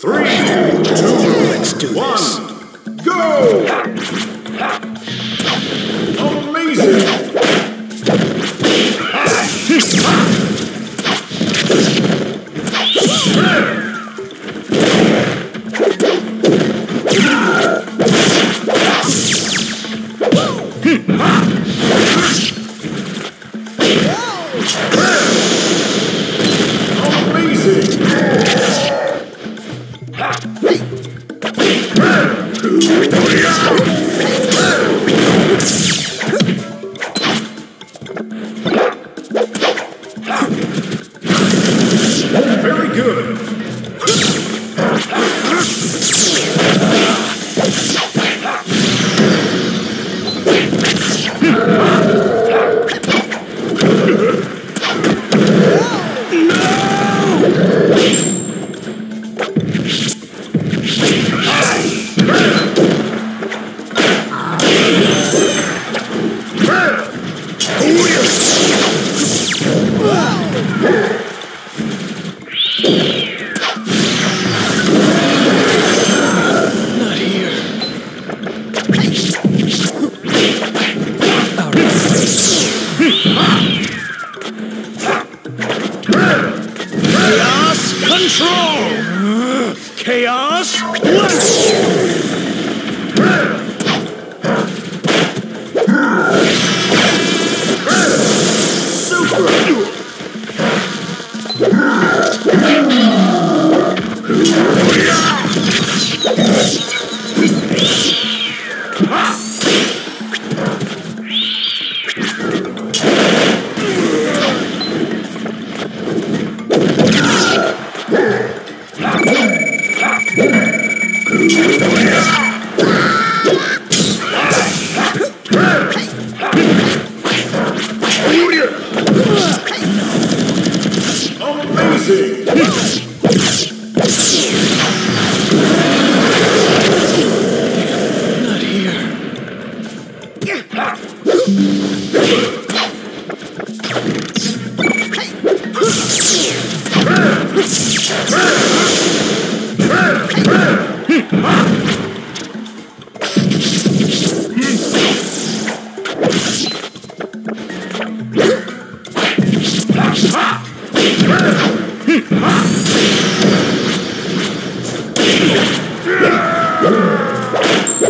Three, two, this. go! Amazing! Very good. Control. Chaos blast.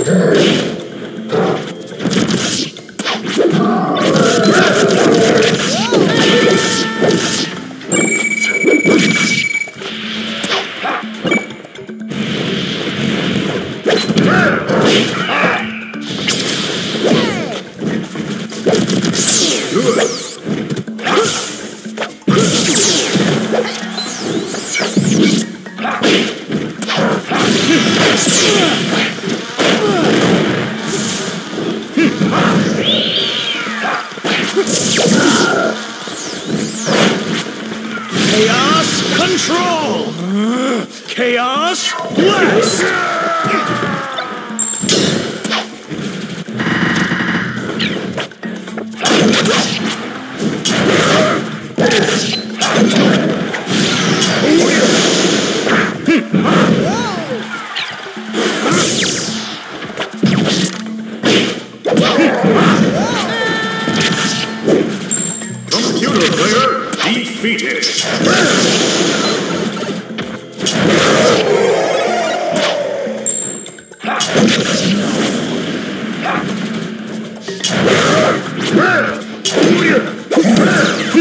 Grrrr! Control. Chaos blast. Computer player defeated.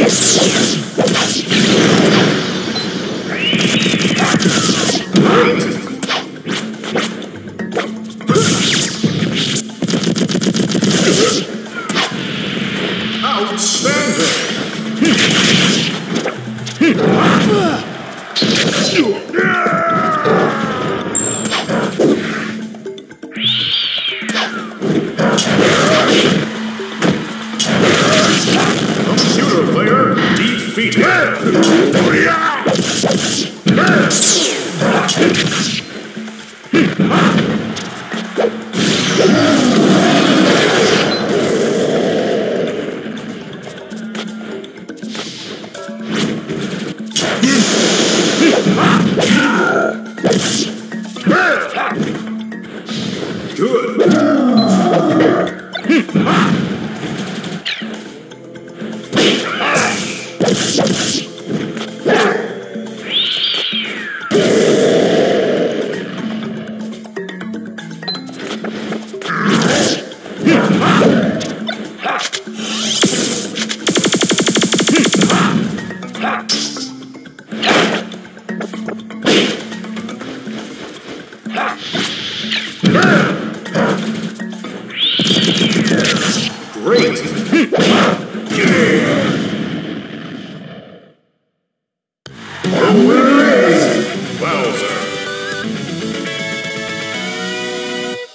Outstanding! Good. Hum.